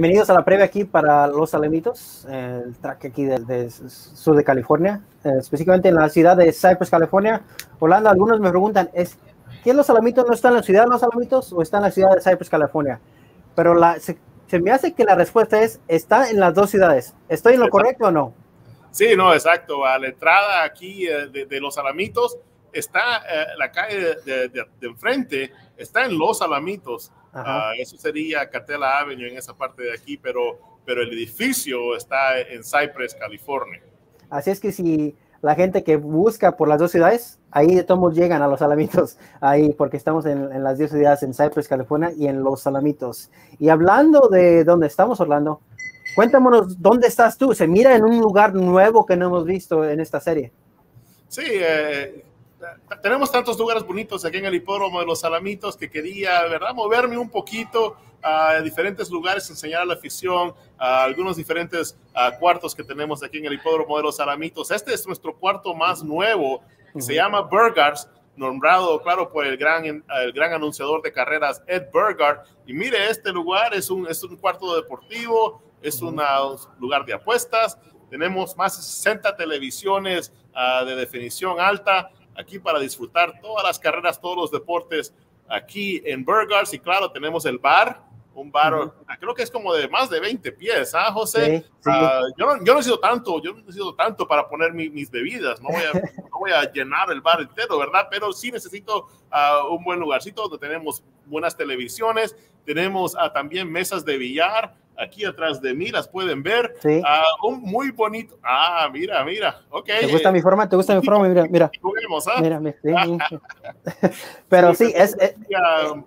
Bienvenidos a la previa aquí para Los Alamitos, el track aquí del sur de California, eh, específicamente en la ciudad de Cypress, California. Orlando, algunos me preguntan, ¿es, ¿qué Los Alamitos no está en la ciudad de Los Alamitos o está en la ciudad de Cypress, California? Pero la, se, me hace que la respuesta es, está en las dos ciudades. ¿Estoy en lo correcto o no? Sí, no, exacto. A la entrada aquí eh, de, Los Alamitos está eh, la calle de, enfrente, está en Los Alamitos. Ah, eso sería Catella Avenue en esa parte de aquí, pero, pero el edificio está en Cypress, California. Así es que si la gente que busca por las dos ciudades, ahí de todos llegan a los Alamitos, ahí porque estamos en, las dos ciudades, en Cypress, California y en los Alamitos. Y hablando de dónde estamos, Orlando, cuéntanos dónde estás tú. Se mira en un lugar nuevo que no hemos visto en esta serie. Sí, eh, tenemos tantos lugares bonitos aquí en el hipódromo de los Salamitos que quería, ¿verdad? Moverme un poquito a diferentes lugares, enseñar a la afición, a algunos diferentes cuartos que tenemos aquí en el hipódromo de los Salamitos. Este es nuestro cuarto más nuevo, se llama Burgars, nombrado, claro, por el gran, el gran anunciador de carreras Ed Burgard. Y mire, este lugar es un, es un cuarto deportivo, es un lugar de apuestas. Tenemos más de 60 televisiones ah, de definición alta aquí para disfrutar todas las carreras, todos los deportes aquí en Burgers. Y claro, tenemos el bar, un bar, creo que es como de más de 20 pies, ¿ah, José? Ah, yo, no, yo, no, he sido tanto, yo no he sido tanto para poner mis bebidas, no voy, a, no voy, a, llenar el bar entero, ¿verdad? Pero sí necesito uh, un buen lugarcito donde tenemos buenas televisiones, tenemos uh, también mesas de billar, aquí atrás de mí, las pueden ver. Sí. Uh, un muy bonito. Ah, mira, mira. Ok. ¿Te gusta mi forma? ¿Te gusta mi forma? Mira, mira. ¿ah? Mira, Pero sí, es, es,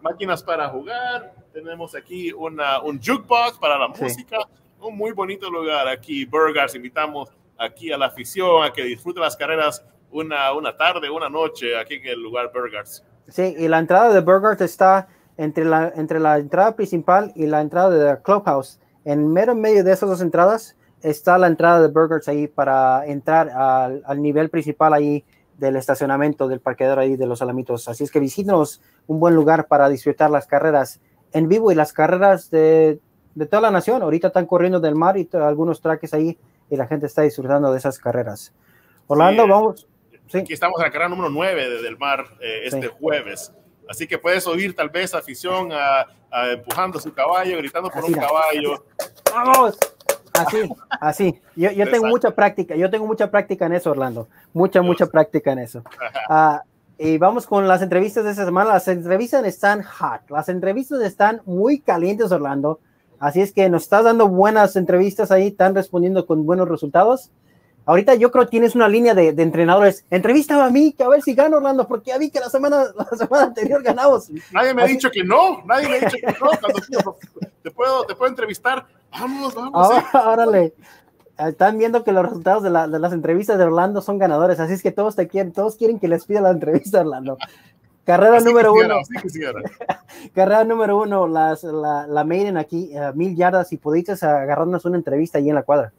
Máquinas para jugar. Tenemos aquí una, un jukebox para la música. Un muy bonito lugar aquí, Burgers. Invitamos aquí a la afición a que disfrute las carreras una, una tarde, una noche aquí en el lugar Burgers. Sí, y la entrada de Burgers está entre la, entre la entrada principal y la entrada de Clubhouse. En mero medio de esas dos entradas está la entrada de Burgers ahí para entrar al, nivel principal ahí del estacionamiento del parqueadero ahí de los Alamitos. Así es que visítenos un buen lugar para disfrutar las carreras en vivo y las carreras de, de toda la nación. Ahorita están corriendo del mar y algunos traques ahí y la gente está disfrutando de esas carreras. Orlando, vamos. Sí. Aquí estamos en la carrera número 9 del mar eh, este jueves. Así que puedes oír tal vez afición a, empujando su caballo, gritando por un caballo. ¡Vamos! Así, así. Yo, yo tengo mucha práctica, yo tengo mucha práctica en eso, Orlando. Mucha, mucha práctica en eso. Uh, y vamos con las entrevistas de esta semana. Las entrevistas están hot, las entrevistas están muy calientes, Orlando. Así es que nos estás dando buenas entrevistas ahí, están respondiendo con buenos resultados. Ahorita yo creo que tienes una línea de, entrenadores. Entrevista a mí, que a ver si gano, Orlando, porque ya vi que la semana, la semana anterior ganamos. Nadie me ha dicho que no, nadie me ha dicho que no. Cuando te, puedo, te puedo entrevistar. Vamos, vamos. Ahora, órale. Están viendo que los resultados de, las entrevistas de Orlando son ganadores, así es que todos te quieren, todos quieren que les pida la entrevista, Orlando. Carrera número uno. Carrera número uno, las, la, la Maiden aquí, a mil yardas, y pudiste agarrarnos una entrevista ahí en la cuadra.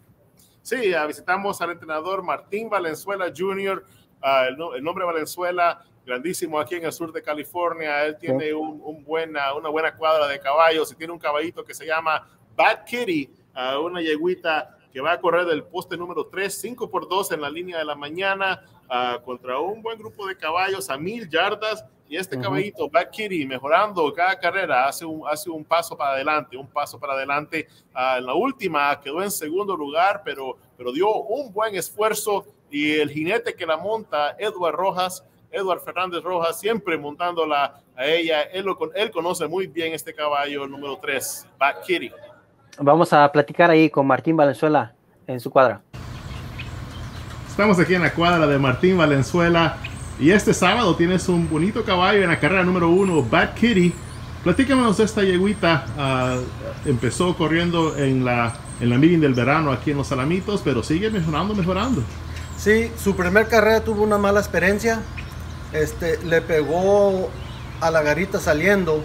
Sí, visitamos al entrenador Martín Valenzuela Jr., ah, el, nombre Valenzuela, grandísimo aquí en el sur de California. Él tiene un, buena, una buena cuadra de caballos y tiene un caballito que se llama Bad Kitty, uh, una yeguita que va a correr del poste número 3, 5 por 2 en la línea de la mañana uh, contra un buen grupo de caballos a mil yardas. Y este caballito, Black Kitty, mejorando cada carrera, hace un, hace un paso para adelante, un paso para adelante. Uh, en la última quedó en segundo lugar, pero, pero dio un buen esfuerzo. Y el jinete que la monta, Edward Rojas, Edward Fernández Rojas, siempre montándola a ella. Él, lo, él conoce muy bien este caballo, número 3, Black Kitty. Vamos a platicar ahí con Martín Valenzuela en su cuadra. Estamos aquí en la cuadra de Martín Valenzuela y este sábado tienes un bonito caballo en la carrera número uno, Bad Kitty. Platícanos de esta yeguita. Ah, empezó corriendo en la, en la meeting del verano aquí en Los Salamitos, pero sigue mejorando, mejorando. Sí, su primer carrera tuvo una mala experiencia. Este, le pegó a la garita saliendo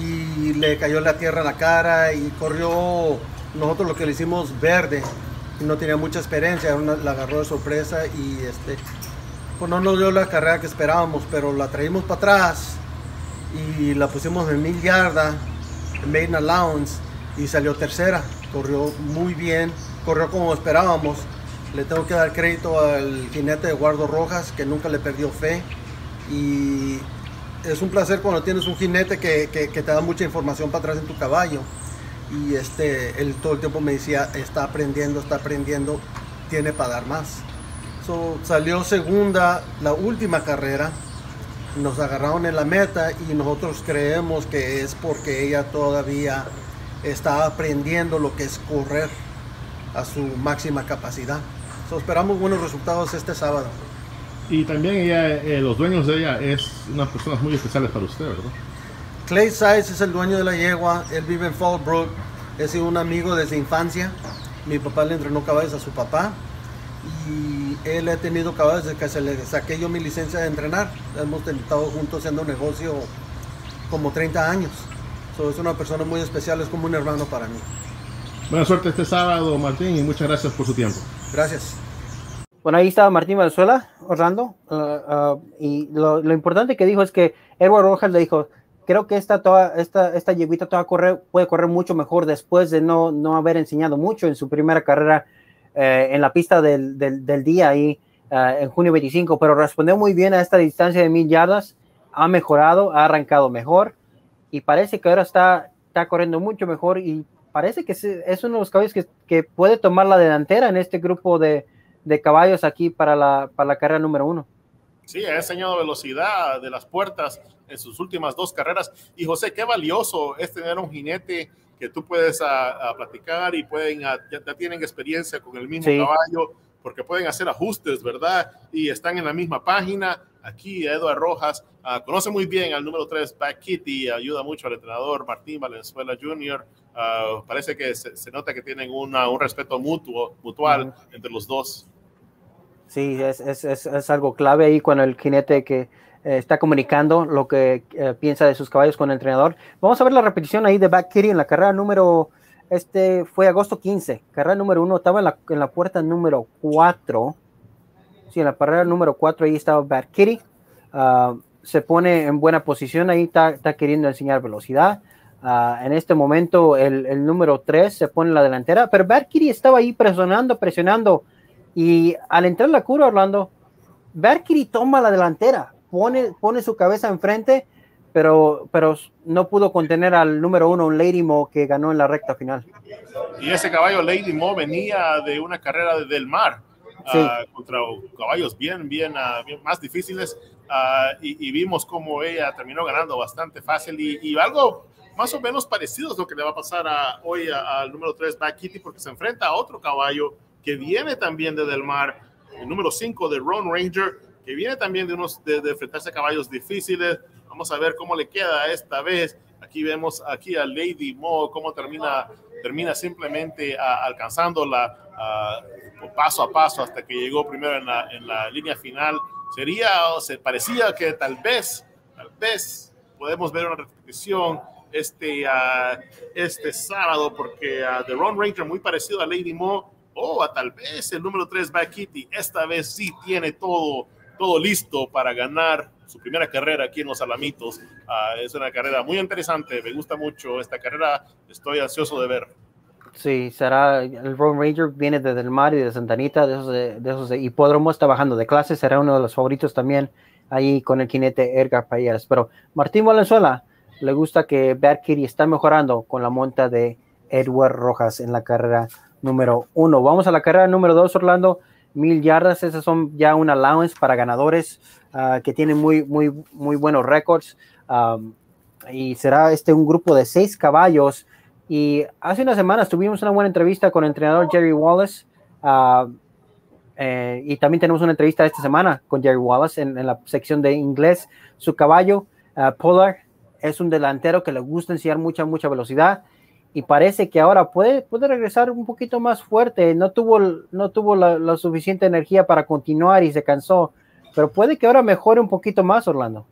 y le cayó la tierra en la cara y corrió nosotros lo que le hicimos verde no tenía mucha experiencia, la agarró de sorpresa y este pues no nos dio la carrera que esperábamos, pero la traímos para atrás y la pusimos en mil yardas, en main allowance y salió tercera. Corrió muy bien, corrió como esperábamos. Le tengo que dar crédito al jinete Eduardo Rojas, que nunca le perdió fe. Y es un placer cuando tienes un jinete que, que, te da mucha información para atrás en tu caballo. Y este, él todo el tiempo me decía, está aprendiendo, está aprendiendo, tiene para dar más. salió segunda la última carrera, nos agarraron en la meta y nosotros creemos que es porque ella todavía está aprendiendo lo que es correr a su máxima capacidad. esperamos buenos resultados este sábado. Y también ella, eh, los dueños de ella es unas personas muy especiales para usted, ¿verdad? Clay Size es el dueño de la yegua, él vive en Fallbrook, es un amigo desde infancia. Mi papá le entrenó caballos a su papá y él ha tenido caballos desde que se le saqué yo mi licencia de entrenar. Hemos estado juntos haciendo negocio como 30 años. es una persona muy especial, es como un hermano para mí. Buena suerte este sábado, Martín, y muchas gracias por su tiempo. Gracias. Bueno, ahí estaba Martín Valenzuela, Orlando, uh, uh, y lo, importante que dijo es que Edward Rojas le dijo, creo que esta, toda, esta, esta yeguita toda correr, puede correr mucho mejor después de no, no haber enseñado mucho en su primera carrera eh, en la pista del, del, día ahí uh, en junio 25, pero respondió muy bien a esta distancia de mil yardas, ha mejorado, ha arrancado mejor y parece que ahora está, está corriendo mucho mejor y parece que es uno de los caballos que, que puede tomar la delantera en este grupo de, de caballos aquí para la, para la carrera número uno. Sí, ha enseñado velocidad de las puertas en sus últimas dos carreras. Y José, qué valioso es tener un jinete que tú puedes a, platicar y pueden, ya, tienen experiencia con el mismo caballo, porque pueden hacer ajustes, ¿verdad? Y están en la misma página. Aquí Eduardo Rojas ah, conoce muy bien al número 3, Back Kitty, ayuda mucho al entrenador Martín Valenzuela Jr. Ah, parece que se, nota que tienen una, un respeto mutuo, mutual entre los dos. Sí, es, es, es, algo clave ahí cuando el jinete que eh, está comunicando lo que eh, piensa de sus caballos con el entrenador. Vamos a ver la repetición ahí de Back Kitty en la carrera número, este fue agosto 15, carrera número 1, estaba en la, en la puerta número 4. Sí, en la carrera número 4 ahí estaba Back Kitty. Ah, se pone en buena posición, ahí está, está queriendo enseñar velocidad. Ah, en este momento el, el número 3 se pone en la delantera, pero Bad Kitty estaba ahí presionando, presionando. Y al entrar la curva, Orlando, Bad Kitty toma la delantera, pone, pone su cabeza enfrente, pero, pero no pudo contener al número uno, un Lady Mo, que ganó en la recta final. Y ese caballo Lady Mo venía de una carrera del mar. Ah, contra caballos bien, bien, ah, bien más difíciles y, vimos cómo ella terminó ganando bastante fácil y, y algo más o menos parecido es lo que le va a pasar a, hoy al número 3, Back Kitty, porque se enfrenta a otro caballo que viene también de Del Mar, el número 5 de Ron Ranger, que viene también de, unos, de, enfrentarse a caballos difíciles. Vamos a ver cómo le queda esta vez. Aquí vemos aquí a Lady Mo, cómo termina, termina simplemente alcanzando la paso a paso hasta que llegó primero en la, en la línea final. Sería, o se parecía que tal vez, tal vez podemos ver una repetición este, uh, este sábado, porque uh, The Ron Ranger, muy parecido a Lady Mo, o a tal vez el número 3, Back Kitty, esta vez sí tiene todo, todo listo para ganar su primera carrera aquí en Los Alamitos. Uh, es una carrera muy interesante, me gusta mucho esta carrera, estoy ansioso de ver. Sí, será el Ron Ranger, viene de Del Mar y de Santanita, de esos, de, esos de hipódromo, está bajando de clase, será uno de los favoritos también ahí con el jinete Edgar Payeras. Pero Martín Valenzuela, le gusta que Bad Kitty está mejorando con la monta de Edward Rojas en la carrera número uno. Vamos a la carrera número dos, Orlando. Mil yardas, esas son ya un allowance para ganadores ah, que tienen muy, muy, muy buenos récords. y será este un grupo de seis caballos. Y hace unas semanas tuvimos una buena entrevista con el entrenador Jerry Wallace. Ah, eh, y también tenemos una entrevista esta semana con Jerry Wallace en, la sección de inglés. Su caballo, uh, Polar, es un delantero que le gusta enseñar mucha, mucha velocidad y parece que ahora puede, puede regresar un poquito más fuerte. No tuvo, no tuvo la, suficiente energía para continuar y se cansó, pero puede que ahora mejore un poquito más, Orlando.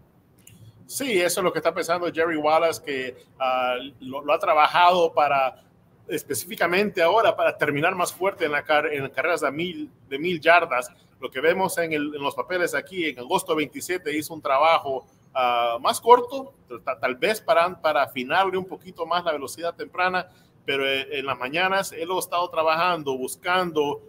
Sí, eso es lo que está pensando Jerry Wallace, que ah, lo, ha trabajado para específicamente ahora para terminar más fuerte en, la en carreras de mil, de mil yardas. Lo que vemos en, en los papeles aquí, en agosto 27 hizo un trabajo Ah, más corto, tal vez para, para afinarle un poquito más la velocidad temprana, pero en las mañanas él ha estado trabajando, buscando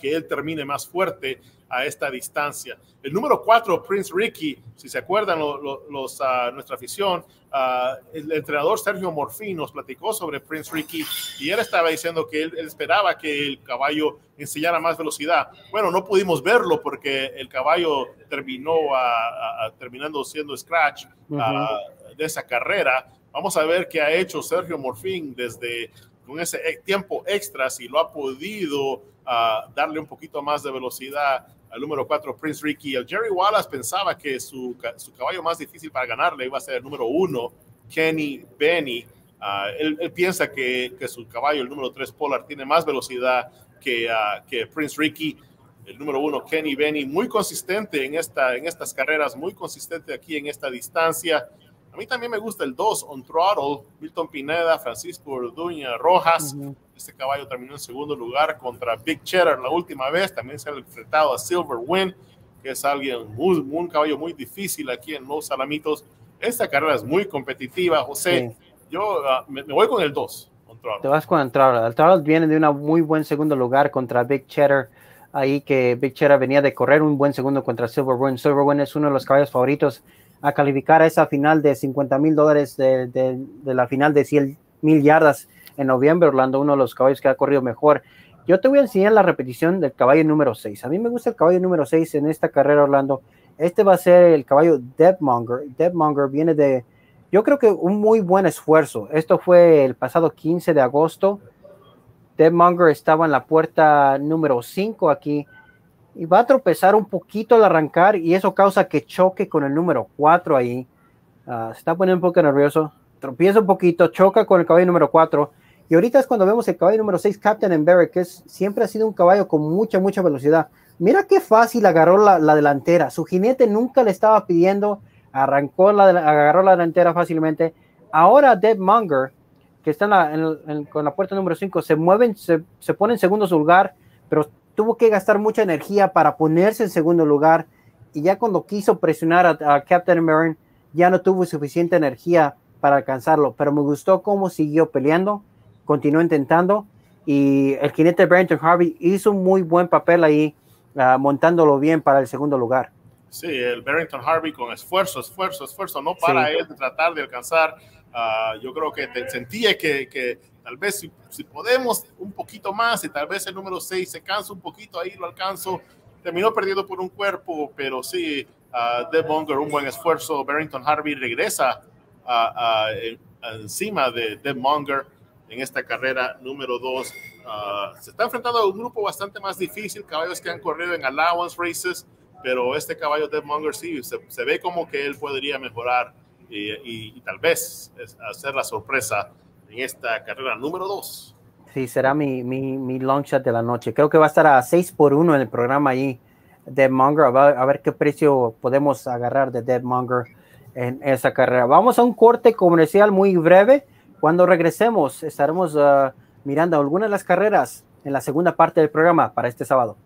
que él termine más fuerte a esta distancia. El número cuatro, Prince Ricky, si se acuerdan los, uh, nuestra afición, uh, el entrenador Sergio Morfín nos platicó sobre Prince Ricky y él estaba diciendo que él, esperaba que el caballo enseñara más velocidad. Bueno, no pudimos verlo porque el caballo terminó terminando siendo scratch de esa carrera. Vamos a ver qué ha hecho Sergio Morfín desde con ese e, tiempo extra, si lo ha podido darle un poquito más de velocidad al número 4, Prince Ricky. El Jerry Wallace pensaba que su, su, caballo más difícil para ganarle iba a ser el número 1, Kenny Benny. Ah, él, piensa que, que, su caballo, el número 3, Polar, tiene más velocidad que, uh, que Prince Ricky. El número 1, Kenny Benny, muy consistente en, esta, en estas carreras, muy consistente aquí en esta distancia. A mí también me gusta el 2, On Throttle, Milton Pineda, Francisco Orduña Rojas. Este caballo terminó en segundo lugar contra Big Cheddar la última vez. También se ha enfrentado a Silver Wind, que es alguien, muy, un caballo muy difícil aquí en Los Salamitos. Esta carrera es muy competitiva, José. Yo uh, me, voy con el 2. Te vas con el Throttle. El Throttle viene de un muy buen segundo lugar contra Big Cheddar ahí que Big Cheddar venía de correr un buen segundo contra Silver Wind. Silver Wind es uno de los caballos favoritos a calificar a esa final de 50 mil dólares de, de, la final de 100 mil yardas en noviembre, Orlando, uno de los caballos que ha corrido mejor. Yo te voy a enseñar la repetición del caballo número 6. A mí me gusta el caballo número 6 en esta carrera, Orlando. Este va a ser el caballo Debmonger. Debmonger viene de, yo creo que un muy buen esfuerzo. Esto fue el pasado 15 de agosto. Debmonger estaba en la puerta número 5 aquí y va a tropezar un poquito al arrancar y eso causa que choque con el número 4 ahí. Ah, se está poniendo un poco nervioso, tropieza un poquito, choca con el caballo número 4 y ahorita es cuando vemos el caballo número 6, Captain Emberry, que es, siempre ha sido un caballo con mucha, mucha velocidad. Mira qué fácil agarró la, delantera. Su jinete nunca le estaba pidiendo, arrancó la, agarró la delantera fácilmente. Ahora Dead Monger, que está en con la puerta número 5, se mueven, se, se pone en segundo lugar, pero tuvo que gastar mucha energía para ponerse en segundo lugar y ya cuando quiso presionar a, Captain America ya no tuvo suficiente energía para alcanzarlo, pero me gustó cómo siguió peleando, continuó intentando y el jinete Barrington Harvey hizo un muy buen papel ahí, ah, montándolo bien para el segundo lugar. Sí, el Barrington Harvey con esfuerzo, esfuerzo, esfuerzo, no para él de tratar de alcanzar. Ah, yo creo que te, sentía que, que Tal vez si, podemos un poquito más y tal vez el número 6 se cansa un poquito, ahí lo alcanzo. Terminó perdiendo por un cuerpo, pero sí, uh, Deb Monger, un buen esfuerzo. Barrington Harvey regresa encima de Deb Monger en esta carrera número 2. Ah, se está enfrentando a un grupo bastante más difícil, caballos que han corrido en allowance races, pero este caballo Deb Monger sí, se, ve como que él podría mejorar y, y tal vez hacer la sorpresa en esta carrera número 2. Sí, será mi, mi, mi, long shot de la noche. Creo que va a estar a 6 por 1 en el programa ahí de Monger. A ver qué precio podemos agarrar de Dead Monger en esa carrera. Vamos a un corte comercial muy breve. Cuando regresemos, estaremos uh, mirando algunas de las carreras en la segunda parte del programa para este sábado.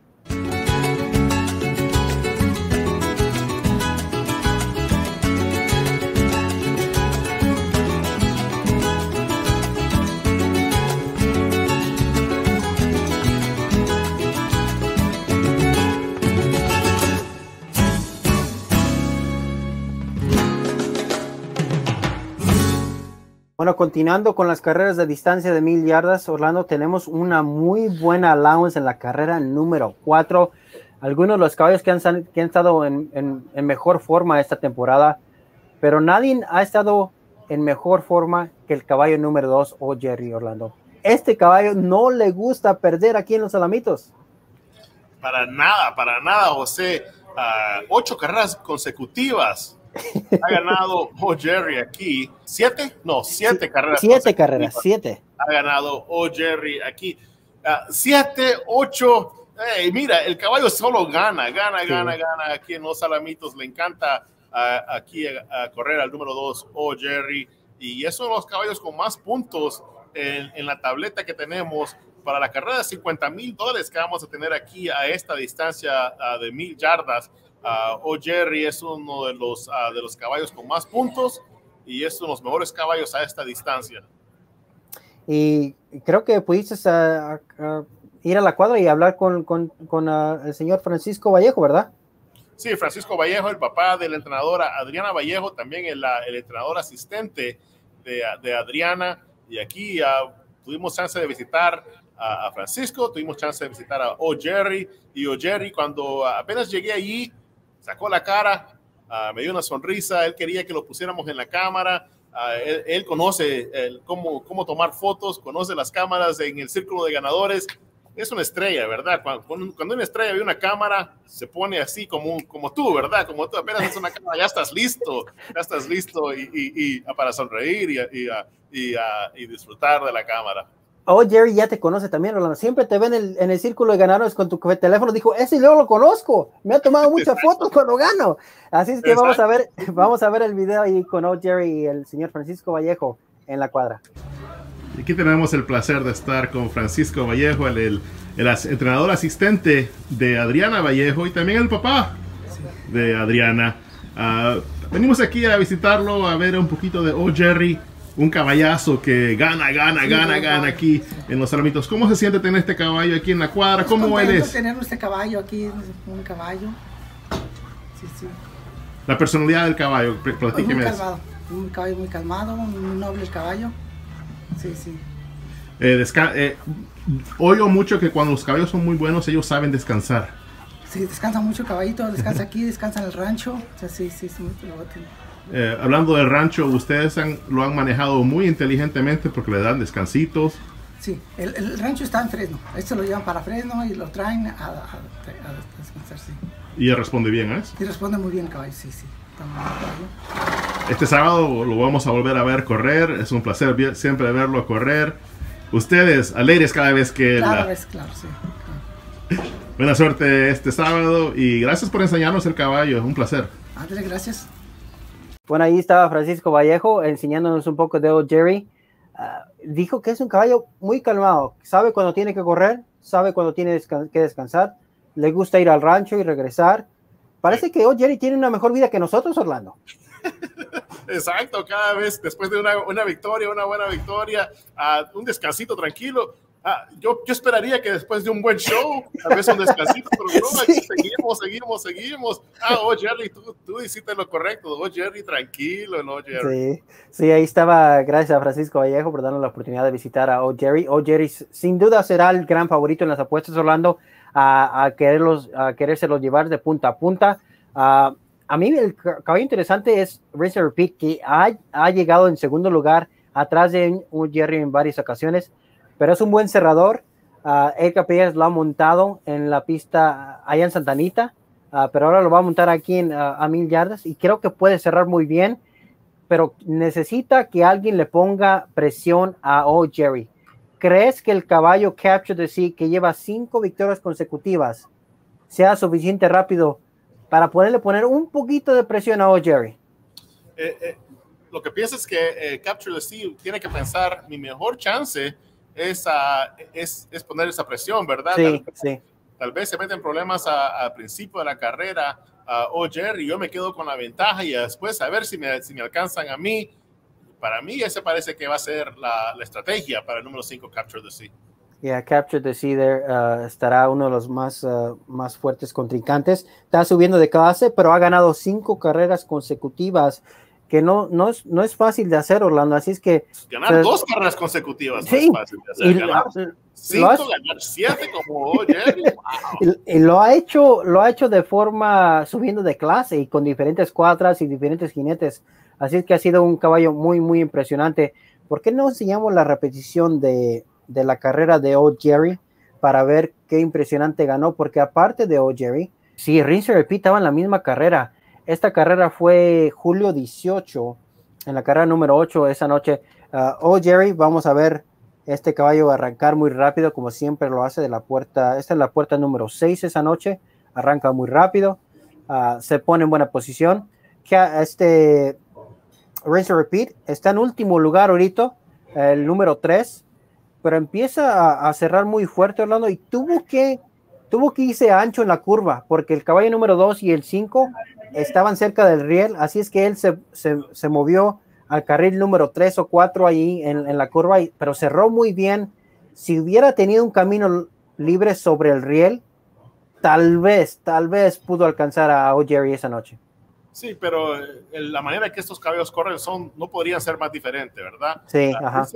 Bueno, continuando con las carreras de distancia de mil yardas, Orlando, tenemos una muy buena allowance en la carrera número 4. Algunos de los caballos que han, que han estado en, en, mejor forma esta temporada, pero nadie ha estado en mejor forma que el caballo número 2 o Jerry Orlando. Este caballo no le gusta perder aquí en los Alamitos. Para nada, para nada, José. Uh, ocho carreras consecutivas ha ganado O Jerry aquí. ¿Siete? No, siete carreras. Siete carreras, siete. Ha ganado O Jerry aquí. Ah, siete, ocho. mira, el caballo solo gana, gana, gana, gana. Aquí en los Salamitos le encanta ah, aquí a, correr al número dos, O Jerry. Y esos son los caballos con más puntos en, en la tableta que tenemos para la carrera de 50 mil dólares que vamos a tener aquí a esta distancia de mil yardas. Uh, o Jerry es uno de los, ah, de los caballos con más puntos y es uno de los mejores caballos a esta distancia. y creo que pudiste ir a la cuadra y hablar con, con, con el señor Francisco Vallejo, ¿verdad? Sí, Francisco Vallejo, el papá de la entrenadora Adriana Vallejo, también el, el entrenador asistente de, de Adriana. Y aquí uh, tuvimos chance de visitar a, Francisco, tuvimos chance de visitar a O. Jerry. Y O. Jerry, cuando apenas llegué allí, sacó la cara, uh, me dio una sonrisa. Él quería que lo pusiéramos en la cámara. Uh, él, él, conoce el, cómo, cómo tomar fotos, conoce las cámaras en el círculo de ganadores es una estrella, ¿verdad? Cuando, cuando, una estrella ve una cámara, se pone así como, como tú, ¿verdad? Como tú apenas es una cámara, ya estás listo, ya estás listo y, y, para sonreír y, y, disfrutar de la cámara. Oh, Jerry ya te conoce también, Rolando. Siempre te ven en el, en el círculo de ganadores con tu teléfono. Dijo, ese yo lo conozco. Me ha tomado muchas fotos cuando gano. Así es que vamos a ver, vamos a ver el video ahí con Oh, Jerry y el señor Francisco Vallejo en la cuadra. Aquí tenemos el placer de estar con Francisco Vallejo, el, el, entrenador asistente de Adriana Vallejo y también el papá de Adriana. Ah, venimos aquí a visitarlo, a ver un poquito de Oh Jerry, un caballazo que gana, gana, gana, gana aquí en los Salamitos. ¿Cómo se siente tener este caballo aquí en la cuadra? ¿Cómo él es? tener este caballo aquí, un caballo. Sí, sí. La personalidad del caballo, platíqueme. Muy calmado, un caballo muy calmado, un noble caballo. Sí, sí. Eh, eh, oigo mucho que cuando los caballos son muy buenos, ellos saben descansar. Sí, descansa mucho el caballito, descansa aquí, descansa en el rancho. O sea, sí, sí, sí, eh, hablando del rancho, ustedes lo han manejado muy inteligentemente porque le dan descansitos. Sí, el, rancho está en Fresno. Esto lo llevan para Fresno y lo traen a, descansar, sí. Y él responde bien, ¿eh? Sí, responde muy bien el caballo, sí, sí. Este sábado lo vamos a volver a ver correr. Es un placer siempre verlo correr. Ustedes, alegres cada vez que... Cada vez, claro, sí. Buena suerte este sábado y gracias por enseñarnos el caballo. Un placer. André, gracias. Bueno, ahí estaba Francisco Vallejo enseñándonos un poco de Old Jerry. Ah, dijo que es un caballo muy calmado. Sabe cuando tiene que correr, sabe cuando tiene que descansar. Le gusta ir al rancho y regresar Parece que Jerry tiene una mejor vida que nosotros, Orlando. Exacto, cada vez después de una, una victoria, una buena victoria, uh, un descansito tranquilo. Uh, yo, yo, esperaría que después de un buen show, a veces un descansito, pero no, seguimos, seguimos, seguimos. Ah, oh Jerry, tú, tú hiciste lo correcto. Oh Jerry, tranquilo, no Jerry. Sí, sí, ahí estaba, gracias a Francisco Vallejo por darnos la oportunidad de visitar a Oh Jerry. Oh Jerry sin duda será el gran favorito en las apuestas, Orlando a, quererlos, a querérselos llevar de punta a punta. a mí el caballo interesante es Racer Repeat, que ha, ha, llegado en segundo lugar atrás de un Jerry en varias ocasiones, pero es un buen cerrador. Uh, Edgar Pérez lo ha montado en la pista allá en Santanita, pero ahora lo va a montar aquí en, a mil yardas y creo que puede cerrar muy bien, pero necesita que alguien le ponga presión a O. Jerry. ¿Crees que el caballo Capture the Sea, que lleva cinco victorias consecutivas, sea suficiente rápido para poderle poner un poquito de presión a O. Jerry? Eh, eh, lo que pienso es que eh, Capture the Sea tiene que pensar, mi mejor chance es, es, es, poner esa presión, ¿verdad? Sí, tal, sí. Tal vez se meten problemas al principio de la carrera a O. Jerry, yo me quedo con la ventaja y después a ver si me, si me alcanzan a mí para mí ese parece que va a ser la, la estrategia para el número 5, Capture the Sea. Yeah, Capture the Sea there, uh, estará uno de los más, uh, más fuertes contrincantes. Está subiendo de clase, pero ha ganado cinco carreras consecutivas, que no, no, es, no es fácil de hacer, Orlando. Así es que. Ganar dos carreras consecutivas sí, no es fácil de hacer. Y, ganar cinco, ganar siete como Jerry. Wow. Y, y, lo, ha hecho, lo ha hecho de forma subiendo de clase y con diferentes cuadras y diferentes jinetes. Así es que ha sido un caballo muy, muy impresionante. ¿Por qué no enseñamos la repetición de, de la carrera de Old Jerry para ver qué impresionante ganó? Porque aparte de Old Jerry, sí, Rinse Repeat estaba en la misma carrera. Esta carrera fue julio 18, en la carrera número 8 esa noche. Uh, Jerry, vamos a ver este caballo arrancar muy rápido, como siempre lo hace de la puerta. Esta es la puerta número 6 esa noche. Arranca muy rápido, uh, se pone en buena posición. Este Racer Repeat está en último lugar ahorita, el número 3, pero empieza a, cerrar muy fuerte Orlando y tuvo que, tuvo que irse ancho en la curva porque el caballo número 2 y el 5 estaban cerca del riel, así es que él se, se, se movió al carril número 3 o 4 ahí en, en la curva, pero cerró muy bien. Si hubiera tenido un camino libre sobre el riel, tal vez, tal vez pudo alcanzar a O'Jerry esa noche. Sí, pero eh, la manera que estos caballos corren son, no podrían ser más diferente, ¿verdad? Sí, uh, ajá.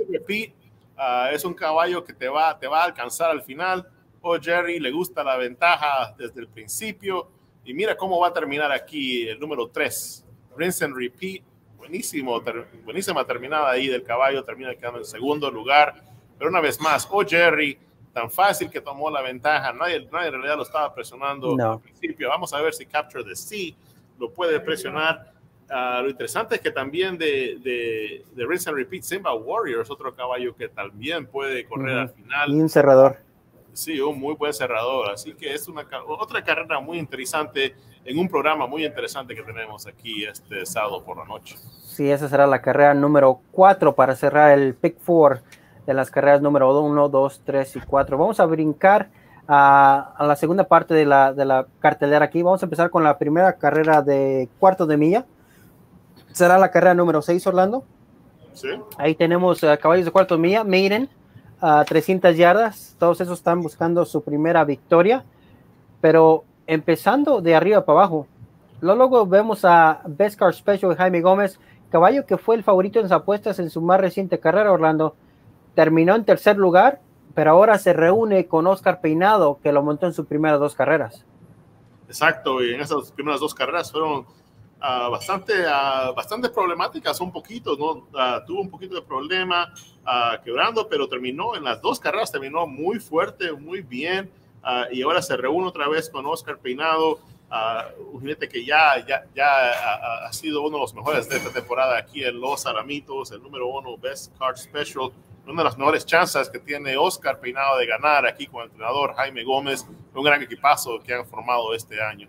Uh, es un caballo que te va, te va a alcanzar al final. O Jerry le gusta la ventaja desde el principio. Y mira cómo va a terminar aquí el número 3. Rinse and repeat. Buenísimo, ter, buenísima terminada ahí del caballo. Termina quedando en segundo lugar. Pero una vez más, O Jerry, tan fácil que tomó la ventaja. Nadie, nadie en realidad lo estaba presionando No. al principio. Vamos a ver si Capture the Sea lo puede presionar. Ah, lo interesante es que también de, de, de Rinse and Repeat, Simba Warrior es otro caballo que también puede correr al Y final. un cerrador. Sí, un muy buen cerrador. Así que es una, otra carrera muy interesante en un programa muy interesante que tenemos aquí este sábado por la noche. Sí, esa será la carrera número 4 para cerrar el Pick 4 de las carreras número 1, 2, 3 y 4. Vamos a brincar a, a la segunda parte de la, de la cartelera aquí. Vamos a empezar con la primera carrera de cuarto de milla. Será la carrera número 6, Orlando. Sí, Ahí tenemos eh, caballos de cuarto de milla, Maiden, a 300 yardas. Todos esos están buscando su primera victoria. Pero empezando de arriba para abajo, luego vemos a Best Car Special Jaime Gómez, caballo que fue el favorito en las apuestas en su más reciente carrera, Orlando. Terminó en tercer lugar, pero ahora se reúne con Oscar Peinado, que lo montó en sus primeras dos carreras. exacto. Y en esas primeras dos carreras fueron ah, bastante, bastante problemáticas, un poquito, ¿no? Ah, tuvo un poquito de problema ah, quebrando, pero terminó en las dos carreras, terminó muy fuerte, muy bien. ah, y ahora se reúne otra vez con Oscar Peinado, un jinete que ya, ya, ya ha, sido uno de los mejores de esta temporada aquí en Los Alamitos, el número uno Best Card Special. Una de las mejores chances que tiene Oscar Peinado de ganar aquí con el entrenador Jaime Gómez, un gran equipazo que han formado este año.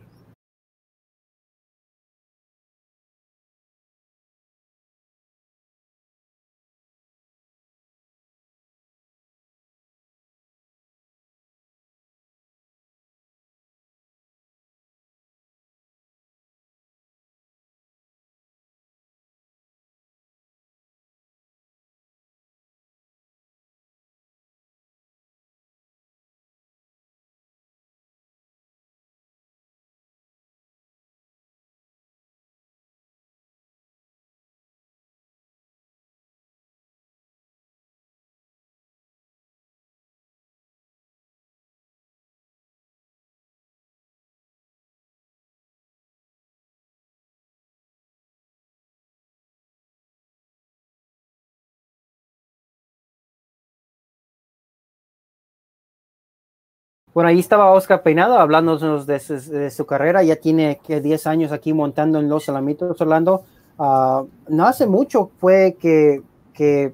Bueno, ahí estaba Oscar Peinado hablándonos de su, de su carrera. Ya tiene que 10 años aquí montando en los Alamitos, Orlando. Ah, no hace mucho fue que, que,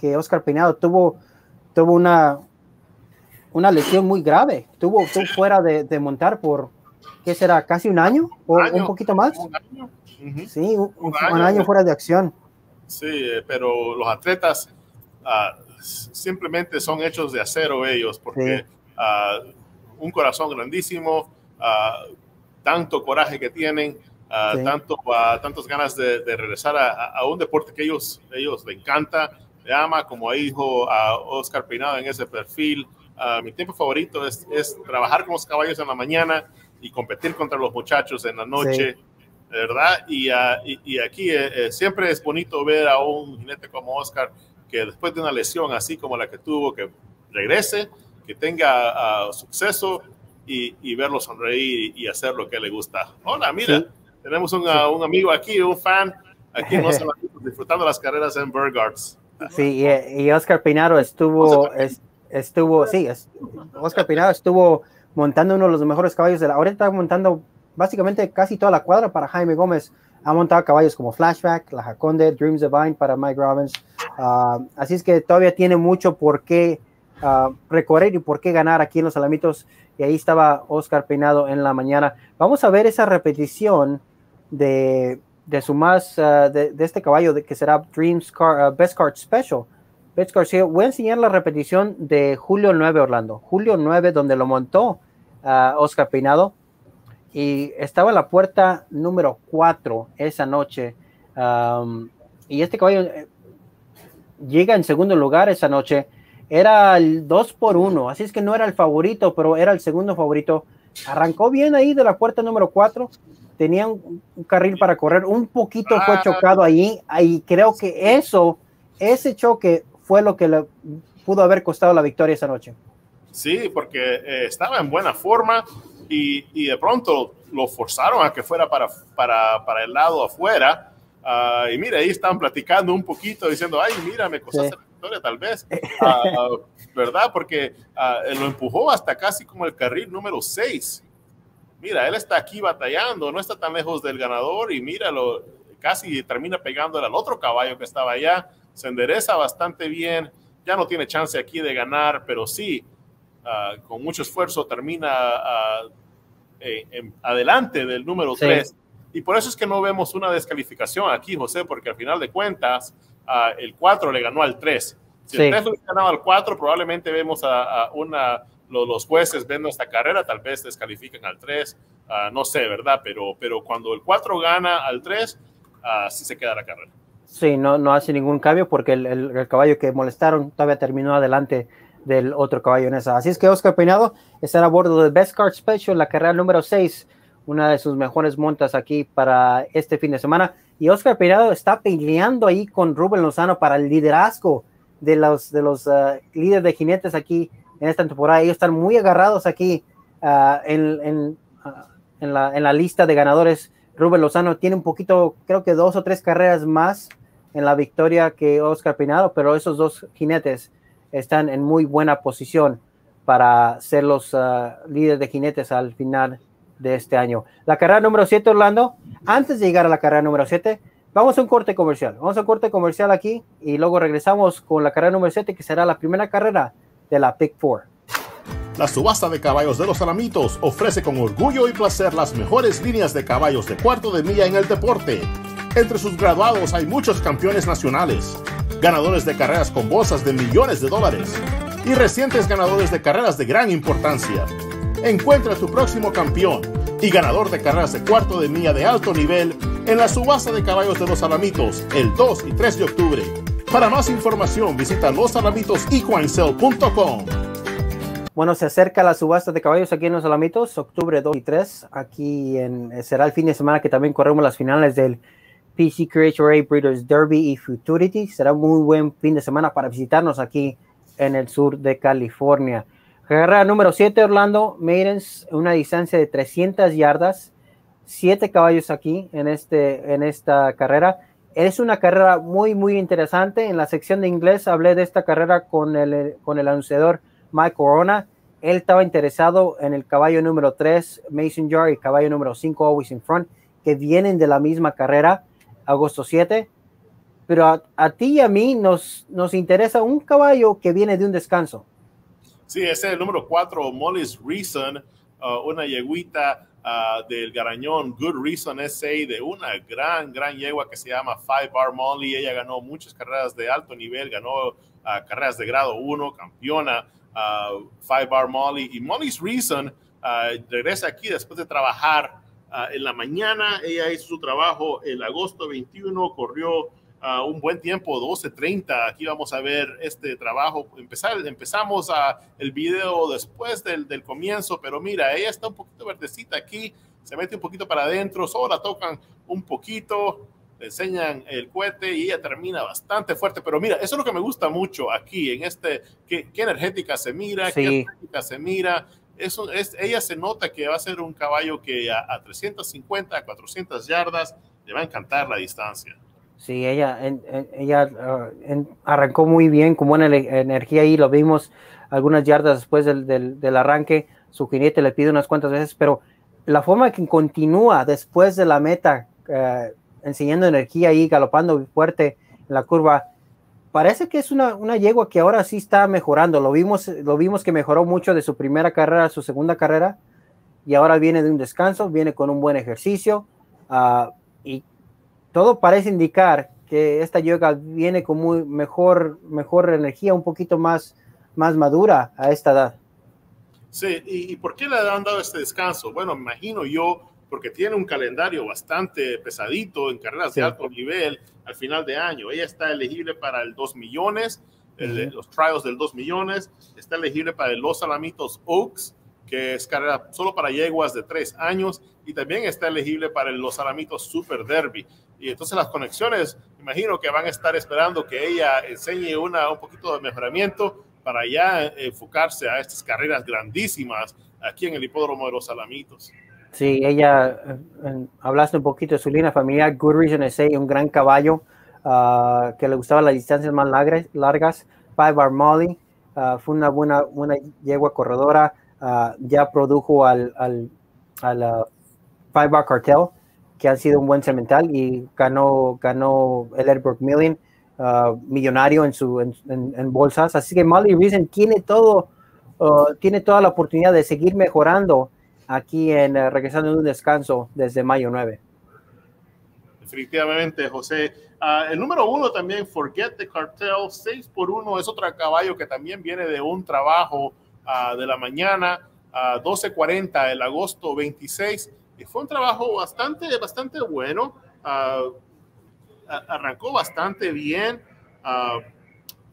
que Oscar Peinado tuvo, tuvo una, una lesión muy grave. Tuvo, estuvo fuera de, de montar por, ¿qué será? ¿Casi un año? ¿O Un un poquito más? Un año. Ujú. Sí, un, Un año. año fuera de acción. Sí, eh, pero los atletas s- simplemente son hechos de acero ellos, porque Sí. Un corazón grandísimo, tanto coraje que tienen, Sí. tanto, tantas ganas de, de regresar a, un deporte que ellos, ellos le encanta, le ama, como dijo a Oscar Peinado en ese perfil. ah, mi tiempo favorito es, es trabajar con los caballos en la mañana y competir contra los muchachos en la noche. ¿verdad? Y, ah, y, y aquí eh, eh, siempre es bonito ver a un jinete como Oscar que después de una lesión así como la que tuvo, que regrese, que tenga ah, suceso y, y verlo sonreír y, hacer lo que le gusta. Hola, mira, Sí. tenemos un, ah, un amigo aquí, un fan aquí disfrutando las carreras en Burghards. Sí, y, y Oscar Pinaro estuvo, es- estuvo, sí, es- Oscar Pinaro estuvo montando uno de los mejores caballos de la, ahorita está montando básicamente casi toda la cuadra para Jaime Gómez. Ha montado caballos como Flashback, La Jaconde, Dreams Divine para Mike Robbins. Ah, así es que todavía tiene mucho por qué recorrer y por qué ganar aquí en los Alamitos. Y ahí estaba Oscar Peinado en la mañana. Vamos a ver esa repetición de, de su más, ah, de, de este caballo de, que será Dreams Car, ah, Best Card Special. Best Card. Voy a enseñar la repetición de Julio 9 Orlando. Julio 9 donde lo montó ah, Oscar Peinado y estaba en la puerta número 4 esa noche. Y este caballo eh, llega en segundo lugar esa noche. Era el 2 por 1, así es que no era el favorito, pero era el segundo favorito. Arrancó bien ahí de la puerta número 4, tenía un, carril para correr, un poquito fue ah. chocado ahí, ahí creo que eso, ese choque fue lo que le pudo haber costado la victoria esa noche. Sí, porque eh, estaba en buena forma y, y, de pronto lo forzaron a que fuera para, para, para el lado afuera. Uh, y mira, ahí estaban platicando un poquito, diciendo, ay, mira, me costaste la victoria tal vez, uh, ¿verdad? Porque uh, lo empujó hasta casi como el carril número 6. Mira, él está aquí batallando, no está tan lejos del ganador y míralo, casi termina pegando al otro caballo que estaba allá, se endereza bastante bien, ya no tiene chance aquí de ganar, pero sí, con mucho esfuerzo termina eh, adelante del número 3. Y por eso es que no vemos una descalificación aquí, José, porque al final de cuentas el 4 le ganó al 3. Si el 3 le ganaba al 4, probablemente vemos a, una, los, jueces viendo esta carrera, tal vez descalifiquen al 3, no sé, ¿verdad? Pero, pero cuando el 4 gana al 3, sí se queda la carrera. Sí, no, no hace ningún cambio porque el, el caballo que molestaron todavía terminó adelante del otro caballo en esa. Así es que Oscar Peinado estará a bordo del Best Card Special, la carrera número 6, una de sus mejores montas aquí para este fin de semana. Y Oscar Peinado está peleando ahí con Rubén Lozano para el liderazgo de los, de los uh, líderes de jinetes aquí en esta temporada. Ellos están muy agarrados aquí uh, en, uh, en, la, en la lista de ganadores. Rubén Lozano tiene un poquito, creo que dos o tres carreras más en la victoria que Oscar Peinado, pero esos dos jinetes están en muy buena posición para ser los ah, líderes de jinetes al final de este año. La carrera número 7, Orlando, antes de llegar a la carrera número 7, vamos a un corte comercial. Vamos a un corte comercial aquí y luego regresamos con la carrera número 7, que será la primera carrera de la Pick 4. La subasta de caballos de los Alamitos ofrece con orgullo y placer las mejores líneas de caballos de cuarto de milla en el deporte. Entre sus graduados hay muchos campeones nacionales ganadores de carreras con bolsas de millones de dólares y recientes ganadores de carreras de gran importancia. Encuentra tu próximo campeón y ganador de carreras de cuarto de milla de alto nivel en la subasta de caballos de los Alamitos el 2 y 3 de octubre. Para más información visita losalamitosequine.com. Bueno, se acerca la subasta de caballos aquí en Los Alamitos, octubre 2 y 3. Aquí en, será el fin de semana que también corremos las finales del PC Creator Breeders Derby y Futurity. Será un muy buen fin de semana para visitarnos aquí en el sur de California. Carrera número 7, Orlando Maidens, una distancia de 300 yardas, 7 caballos aquí en, este, en esta carrera. Es una carrera muy, muy interesante. En la sección de inglés hablé de esta carrera con el, con el anunciador Mike Corona. Él estaba interesado en el caballo número 3, Mason Jar, y caballo número 5, Always in Front, que vienen de la misma carrera agosto 7. Pero a, ti y a mí nos, nos interesa un caballo que viene de un descanso. Sí, ese es el número 4, Molly's Reason, uh, una yeguita uh, del garañón Good Reason SA de una gran, gran yegua que se llama Five Bar Molly. Ella ganó muchas carreras de alto nivel, ganó uh, carreras de grado 1, campeona Five Bar Molly. Y Molly's Reason regresa aquí después de trabajar Ah, en la mañana. Ella hizo su trabajo el agosto 21, corrió uh, un buen tiempo, 12.30. Aquí vamos a ver este trabajo. Empezar, empezamos a el video después del, del, comienzo, pero mira, ella está un poquito verdecita aquí, se mete un poquito para adentro, solo la tocan un poquito, le enseñan el cohete y ella termina bastante fuerte. Pero mira, eso es lo que me gusta mucho aquí, en este, qué, qué energética se mira, qué energética se mira eso es, ella se nota que va a ser un caballo que a, 350, a 400 yardas le va a encantar la distancia. Sí, ella, ella uh, arrancó muy bien, con buena energía y lo vimos algunas yardas después del, del, arranque. Su jinete le pide unas cuantas veces, pero la forma que continúa después de la meta, uh, enseñando energía y galopando fuerte en la curva, parece que es una, una, yegua que ahora sí está mejorando. Lo vimos, lo vimos que mejoró mucho de su primera carrera a su segunda carrera y ahora viene de un descanso, viene con un buen ejercicio uh, y todo parece indicar que esta yegua viene con muy mejor, mejor energía, un poquito más, más madura a esta edad. Sí, ¿Y, ¿y por qué le han dado este descanso? Bueno, me imagino yo porque tiene un calendario bastante pesadito en carreras de alto nivel al final de año. Ella está elegible para el 2 millones, los trials del 2 millones, está elegible para el Los Alamitos Oaks, que es carrera solo para yeguas de 3 años, y también está elegible para el Los Alamitos Super Derby. Y entonces las conexiones, imagino que van a estar esperando que ella enseñe una, un poquito de mejoramiento para ya enfocarse a estas carreras grandísimas aquí en el hipódromo de los Alamitos. Sí, ella, eh, hablaste un poquito de su línea familiar, Good Reason SA, un gran caballo uh, que le gustaba las distancias más largas, Five Bar Molly, uh, fue una buena, buena yegua corredora, uh, ya produjo al, al, al Five Bar Cartel, que ha sido un buen cemental y ganó, ganó el Edinburgh Million, millonario en, su, en, bolsas, así que Molly Reason tiene todo, tiene toda la oportunidad de seguir mejorando aquí en uh, regresando de un descanso desde mayo 9. Definitivamente, José. Uh, el número uno también, Forget the Cartel, 6 por 1 es otro caballo que también viene de un trabajo uh, de la mañana, a 12.40 el agosto 26. Y fue un trabajo bastante, bastante bueno. arrancó bastante bien.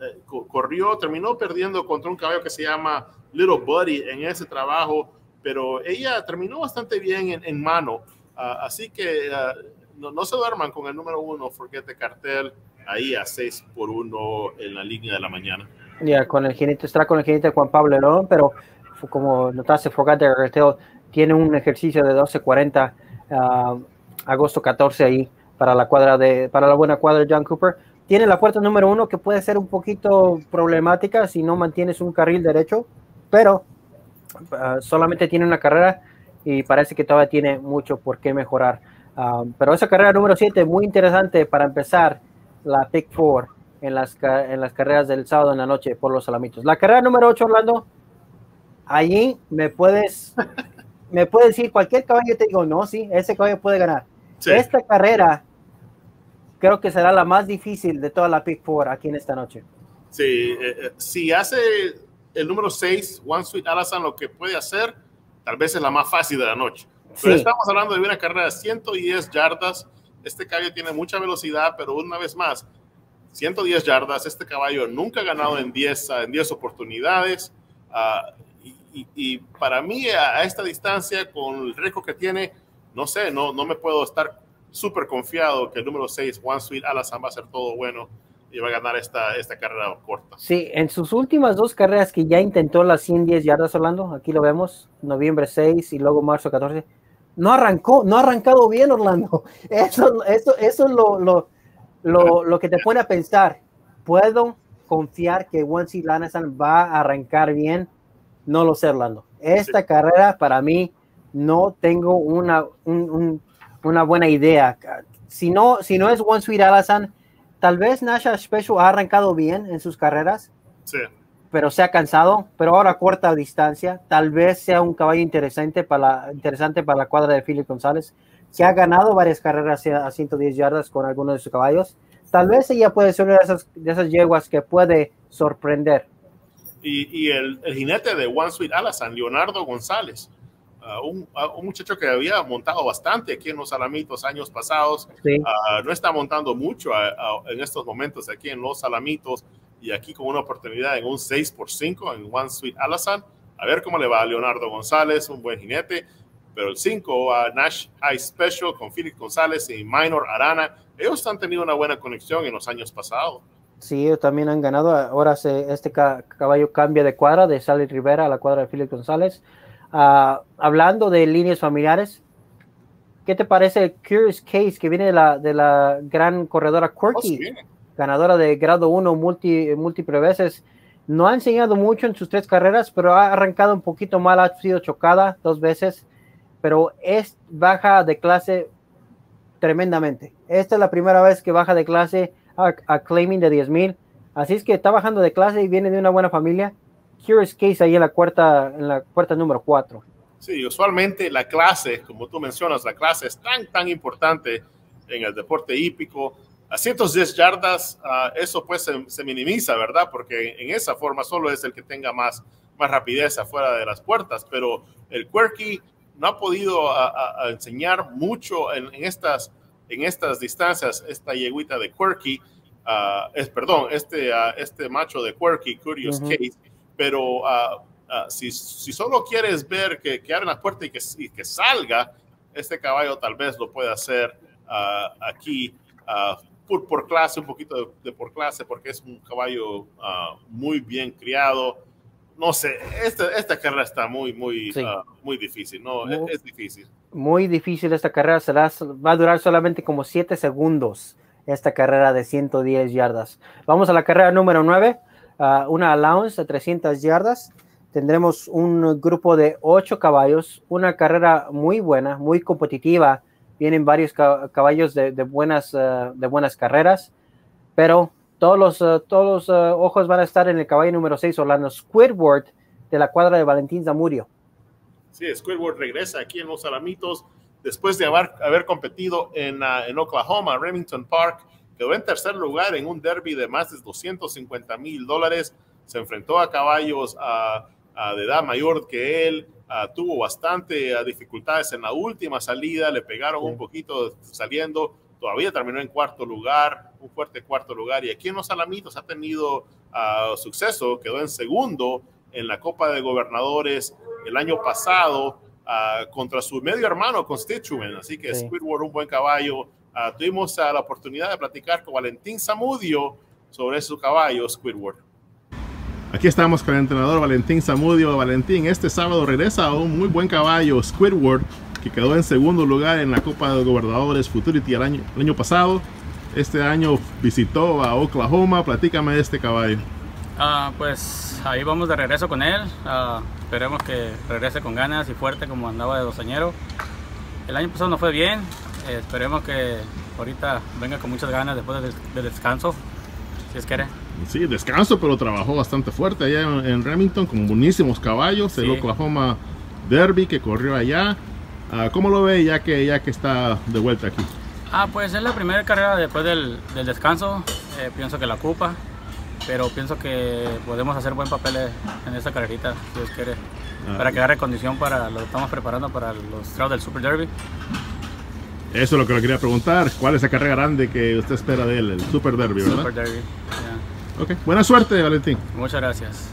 Eh, corrió, terminó perdiendo contra un caballo que se llama Little Buddy en ese trabajo pero ella terminó bastante bien en, mano. Ah, así que ah, no, se duerman con el número uno, Forget the Cartel, ahí a 6 por 1 en la línea de la mañana. Ya, con el jinete, está con el jinete Juan Pablo León, pero como notaste, Forget the Cartel tiene un ejercicio de 12.40, uh, agosto 14 ahí, para la cuadra de, para la buena cuadra de John Cooper. Tiene la puerta número uno que puede ser un poquito problemática si no mantienes un carril derecho, pero Ah, solamente tiene una carrera y parece que todavía tiene mucho por qué mejorar. Ah, pero esa carrera número 7, muy interesante para empezar la Pick Four en las, en las carreras del sábado en la noche por los salamitos. La carrera número 8, Orlando, allí me puedes, me puedes decir cualquier caballo, te digo, no, sí, ese caballo puede ganar. Esta carrera creo que será la más difícil de toda la Pick Four aquí en esta noche. Sí, eh, eh, si hace el número 6, One Sweet Alasan, lo que puede hacer, tal vez es la más fácil de la noche. Pero estamos hablando de una carrera de 110 yardas. Este caballo tiene mucha velocidad, pero una vez más, 110 yardas. Este caballo nunca ha ganado en 10, en 10 oportunidades. Uh, y, y, para mí, a, a, esta distancia, con el récord que tiene, no sé, no, no me puedo estar súper confiado que el número 6, One Sweet Alasan, va a ser todo bueno y va a ganar esta, esta carrera corta. Sí, en sus últimas dos carreras que ya intentó las 110 yardas Orlando, aquí lo vemos, noviembre 6 y luego marzo 14, no arrancó, no ha arrancado bien Orlando. Eso, eso, eso es lo, lo, lo, lo que te pone a pensar. ¿Puedo confiar que Wansi Lanasan va a arrancar bien? No lo sé, Orlando. Esta carrera para mí no tengo una, un, un, una buena idea. Si no, si no es One Sweet Alasan, Tal vez Nasha Special ha arrancado bien en sus carreras, sí. pero se ha cansado, pero ahora corta distancia. Tal vez sea un caballo interesante para la, interesante para la cuadra de Philip González, que ha ganado varias carreras a 110 yardas con algunos de sus caballos. Tal vez ella puede ser una de esas, de esas yeguas que puede sorprender. Y, y el, el, jinete de One Sweet Alasan, Leonardo González, un, un, muchacho que había montado bastante aquí en los Alamitos años pasados. Sí. Uh, no está montando mucho en estos momentos aquí en los Alamitos y aquí con una oportunidad en un 6 por 5 en One Sweet Alasan. A ver cómo le va a Leonardo González, un buen jinete. Pero el 5, a Nash High Special con Felix González y Minor Arana, ellos han tenido una buena conexión en los años pasados. Sí, ellos también han ganado. Ahora se, este caballo cambia de cuadra, de Sally Rivera a la cuadra de Felix González. Uh, hablando de líneas familiares, ¿qué te parece Curious Case que viene de la, de la gran corredora Quirky, oh, sí. ganadora de grado 1 multi, múltiples veces? No ha enseñado mucho en sus tres carreras, pero ha arrancado un poquito mal, ha sido chocada dos veces, pero es baja de clase tremendamente. Esta es la primera vez que baja de clase a, a claiming de 10 mil, así es que está bajando de clase y viene de una buena familia Curious Case ahí en la cuarta, en la cuarta número 4. Sí, usualmente la clase, como tú mencionas, la clase es tan, tan importante en el deporte hípico. A 110 yardas, uh, eso pues se, se, minimiza, ¿verdad? Porque en esa forma solo es el que tenga más, más rapidez afuera de las puertas, pero el quirky no ha podido enseñar mucho en, estas, en estas distancias, esta yeguita de Quirky, es, perdón, este, este macho de Quirky, Curious Case, pero si, si, solo quieres ver que, que abren la puerta y que, y que salga, este caballo tal vez lo puede hacer aquí por, por, clase, un poquito de, por clase, porque es un caballo muy bien criado no sé, esta, esta carrera está muy, muy, ah, muy difícil, ¿no? es, difícil. Muy difícil esta carrera, será, va a durar solamente como 7 segundos esta carrera de 110 yardas. Vamos a la carrera número 9, ah, una allowance de 300 yardas. Tendremos un grupo de 8 caballos, una carrera muy buena, muy competitiva. Vienen varios caballos de, buenas, ah, de buenas carreras, pero todos los, eh, todos los eh, ojos van a estar en el caballo número 6, Orlando Squidward, de la cuadra de Valentín Zamudio. Sí, Squidward regresa aquí en los Alamitos después de haber, haber competido en, ah, en, Oklahoma, Remington Park. Quedó en tercer lugar en un derby de más de 250 mil dólares. Se enfrentó a caballos ah, ah, de edad mayor que él. tuvo bastante dificultades en la última salida. Le pegaron un poquito saliendo todavía terminó en cuarto lugar, un fuerte cuarto lugar, y aquí en los Alamitos ha tenido uh, suceso, quedó en segundo en la Copa de Gobernadores el año pasado uh, contra su medio hermano Constituent, así que Squidward un buen caballo. Uh, tuvimos la oportunidad de platicar con Valentín Zamudio sobre su caballo Squidward. Aquí estamos con el entrenador Valentín Zamudio. Valentín, este sábado regresa a un muy buen caballo, Squidward, que quedó en segundo lugar en la Copa de Gobernadores Futurity el año, el año pasado. Este año visitó a Oklahoma. Platícame de este caballo. Ah, pues ahí vamos de regreso con él. Ah, esperemos que regrese con ganas y fuerte como andaba de dosañero. El año pasado no fue bien. Eh, esperemos que ahorita venga con muchas ganas después del, descanso, si es quiere. Sí, descanso, pero trabajó bastante fuerte allá en, Remington con buenísimos caballos. El Oklahoma Derby que corrió allá. Ah, ¿Cómo lo ve ya que, ya que está de vuelta aquí? Ah, pues es la primera carrera después del, descanso. Eh, pienso que la ocupa, pero pienso que podemos hacer buen papel en esta carrerita, si Dios quiere, ah, para que agarre condición para lo estamos preparando para los trails del Super Derby. Eso es lo que le quería preguntar. ¿Cuál es la carrera grande que usted espera de él? El Super Derby, ¿verdad? Super Derby, Ok, buena suerte, Valentín. Muchas gracias.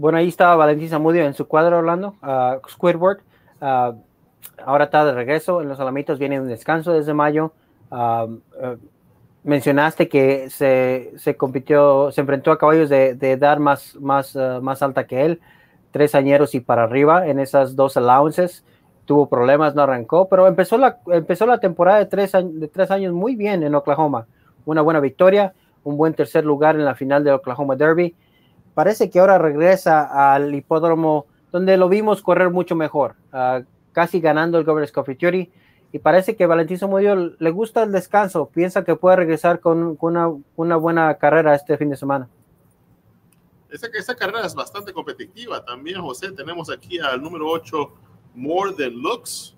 Bueno, ahí estaba Valentín Zamudio en su cuadro Orlando, uh, Squidward. Uh, ahora está de regreso. En los Alamitos viene un descanso desde mayo. Uh, mencionaste que se, se, compitió, se enfrentó a caballos de, de edad más, más, más alta que él, tres añeros y para arriba en esas dos allowances. Tuvo problemas, no arrancó, pero empezó la, empezó la temporada de tres, de tres años muy bien en Oklahoma. Una buena victoria, un buen tercer lugar en la final de Oklahoma Derby parece que ahora regresa al hipódromo donde lo vimos correr mucho mejor, uh, casi ganando el Governor's Coffee Theory. Y parece que Valentín Zamudio le gusta el descanso, piensa que puede regresar con, con una, una, buena carrera este fin de semana. Esa, esa carrera es bastante competitiva también, José. Tenemos aquí al número 8, More Than Looks,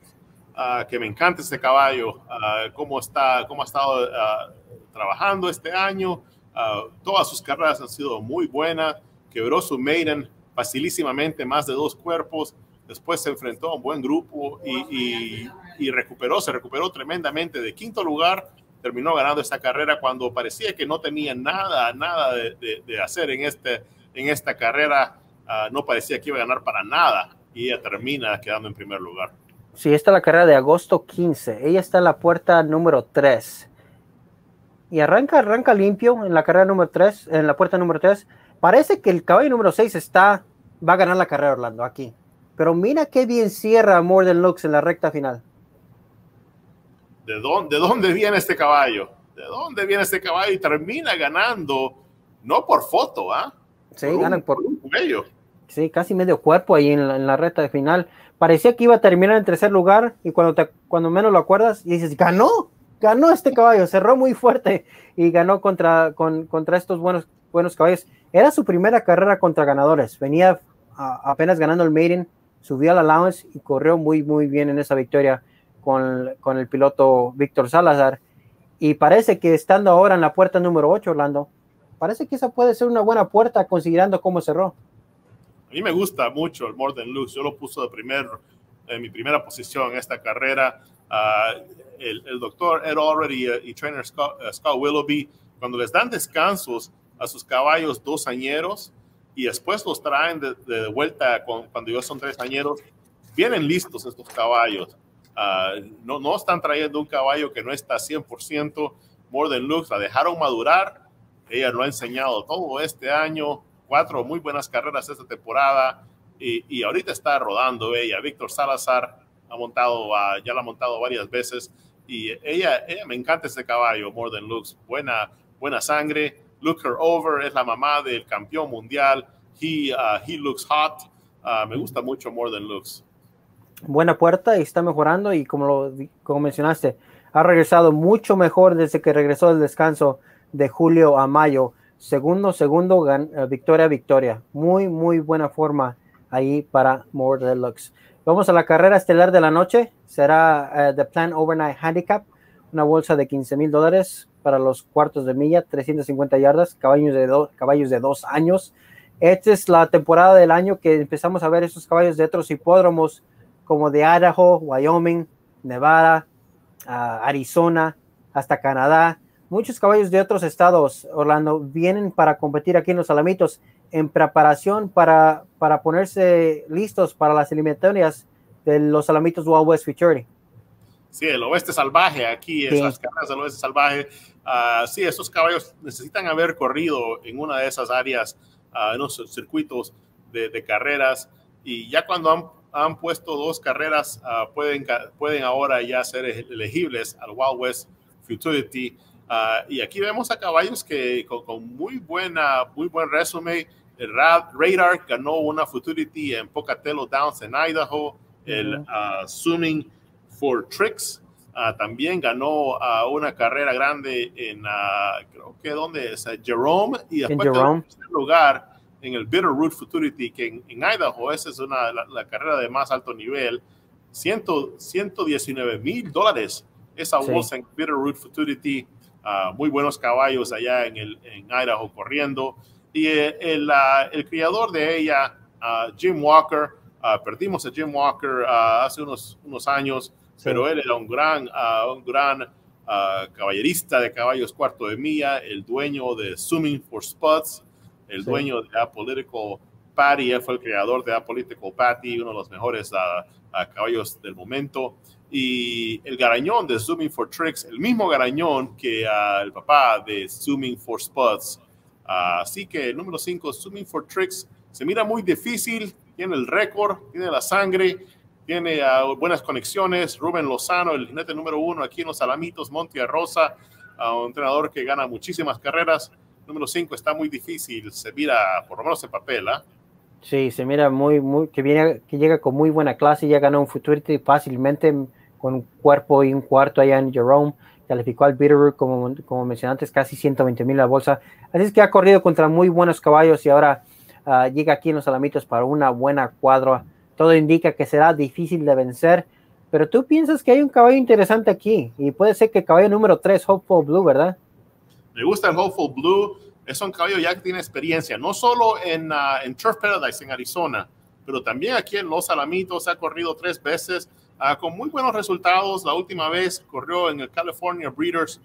uh, que me encanta este caballo, uh, cómo, está, cómo ha estado trabajando este año Ah, todas sus carreras han sido muy buenas. Quebró su maiden facilísimamente, más de dos cuerpos. Después se enfrentó a un buen grupo y, y, recuperó, se recuperó tremendamente de quinto lugar. Terminó ganando esta carrera cuando parecía que no tenía nada, nada de, de, hacer en, este, en esta carrera. Ah, no parecía que iba a ganar para nada y ella termina quedando en primer lugar. Sí, esta es la carrera de agosto 15. Ella está en la puerta número 3 y arranca, arranca limpio en la carrera número 3, en la puerta número 3. Parece que el caballo número 6 está, va a ganar la carrera Orlando aquí. Pero mira qué bien cierra More Than Looks en la recta final. ¿De dónde, ¿De dónde viene este caballo? ¿De dónde viene este caballo? Y termina ganando, no por foto, ¿ah? Sí, ganan por un cuello. Sí, casi medio cuerpo ahí en la, en la, recta de final. Parecía que iba a terminar en tercer lugar y cuando, te, cuando menos lo acuerdas y dices, ganó, ganó este caballo, cerró muy fuerte y ganó contra, contra estos buenos, buenos caballos. Era su primera carrera contra ganadores. Venía apenas ganando el maiden, subió al allowance y corrió muy, muy bien en esa victoria con, con el piloto Víctor Salazar. Y parece que estando ahora en la puerta número 8, Orlando, parece que esa puede ser una buena puerta considerando cómo cerró. A mí me gusta mucho el More Than Looks. Yo lo puse de primer, en mi primera posición en esta carrera. Ah, el, el, doctor Ed Already uh, y trainer Scott, uh, Scott, Willoughby, cuando les dan descansos a sus caballos dos añeros y después los traen de, vuelta cuando ellos son tres añeros, vienen listos estos caballos. Uh, no, no están trayendo un caballo que no está 100% More Than Looks, la dejaron madurar. Ella lo ha enseñado todo este año, cuatro muy buenas carreras esta temporada y, y ahorita está rodando ella. Víctor Salazar ha montado, uh, ya la ha montado varias veces y ella, ella me encanta este caballo, More Than Looks, buena, buena sangre. Look Her Over es la mamá del campeón mundial. He, uh, he looks hot. Uh, me gusta mucho More Than Looks. Buena puerta y está mejorando y como, lo, como mencionaste, ha regresado mucho mejor desde que regresó del descanso de julio a mayo. Segundo, segundo, gan, uh, victoria, victoria. Muy, muy buena forma ahí para More Than Looks. Vamos a la carrera estelar de la noche. Será uh, The Plan Overnight Handicap, una bolsa de 15 mil dólares para los cuartos de milla, 350 yardas, caballos de, caballos de dos años. Esta es la temporada del año que empezamos a ver esos caballos de otros hipódromos como de Idaho, Wyoming, Nevada, uh, Arizona, hasta Canadá. Muchos caballos de otros estados, Orlando, vienen para competir aquí en los Alamitos en preparación para, para ponerse listos para las eliminatorias de los Alamitos Wild West Futurity. Sí, el oeste salvaje, aquí, sí. esas carreras del oeste salvaje. Uh, sí, esos caballos necesitan haber corrido en una de esas áreas, uh, en los circuitos de, de, carreras. Y ya cuando han, han puesto dos carreras, uh, pueden, pueden ahora ya ser elegibles al Wild West Futurity. y aquí vemos a caballos que con, con, muy, buena, muy buen resumen. El Radar ganó una Futurity en Pocatello Downs en Idaho. El. Zooming for Tricks. Uh, también ganó uh, una carrera grande en, uh, creo que donde es, Jerome, y después en Jerome. lugar en el Bitterroot Futurity, que en, en Idaho, esa es una, la, la, carrera de más alto nivel, 100, 119 mil dólares esa bolsa sí. en Bitterroot Futurity, muy buenos caballos allá en, el, en Idaho corriendo, y el, el, el criador de ella, Jim Walker, perdimos a Jim Walker hace unos, unos años, Sí. pero él era un gran, uh, un gran uh, caballerista de caballos cuarto de milla, el dueño de Zooming for Spots, el sí. dueño de Apolitical Patty, él fue el creador de Apolitical Patty, uno de los mejores uh, caballos del momento. Y el garañón de Zooming for Tricks, el mismo garañón que el papá de Zooming for Spots. así que el número 5, Zooming for Tricks, se mira muy difícil, tiene el récord, tiene la sangre, tiene uh, buenas conexiones. Rubén Lozano, el jinete número uno aquí en los Alamitos, Monte Rosa, uh, un entrenador que gana muchísimas carreras. Número cinco está muy difícil, se mira por lo menos en papel. ¿eh? Sí, se mira muy, muy, que, viene, que llega con muy buena clase, ya ganó un Futurity fácilmente con un cuerpo y un cuarto allá en Jerome. Calificó al Bitterroot, como, como mencioné casi 120 mil la bolsa. Así es que ha corrido contra muy buenos caballos y ahora uh, llega aquí en los Alamitos para una buena cuadra todo indica que será difícil de vencer, pero tú piensas que hay un caballo interesante aquí y puede ser que el caballo número 3, Hopeful Blue, ¿verdad? Me gusta el Hopeful Blue, es un caballo ya que tiene experiencia, no solo en, uh, en Turf Paradise en Arizona, pero también aquí en Los Alamitos ha corrido tres veces uh, con muy buenos resultados. La última vez corrió en el California Breeders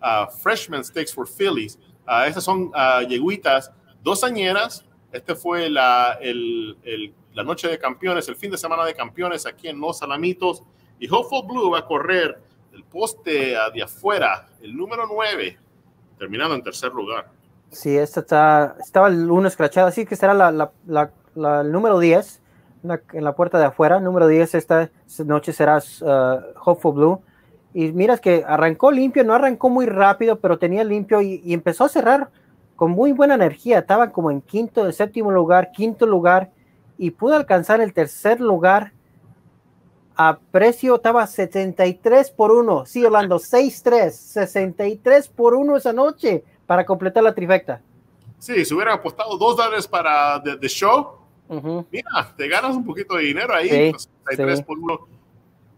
uh, Freshman Stakes for Phillies. estas son yeguitas dos añeras. Este fue la, el la noche de campeones, el fin de semana de campeones aquí en Los Alamitos. Y Hopeful Blue va a correr el poste de afuera, el número 9, terminando en tercer lugar. Sí, esta está, estaba el 1 escrachado, así que será el número 10 en la puerta de afuera. Número 10 esta noche será uh, Hopeful Blue. Y miras que arrancó limpio, no arrancó muy rápido, pero tenía limpio y, empezó a cerrar con muy buena energía. Estaba como en quinto, séptimo lugar, quinto lugar y pudo alcanzar el tercer lugar a precio, estaba 73 por 1. Sí, Orlando, 6-3, 63 por 1 esa noche para completar la trifecta. Sí, si hubieran apostado dos dólares para The, the Show, uh -huh. mira, te ganas un poquito de dinero ahí. Sí, 63 sí. por 1.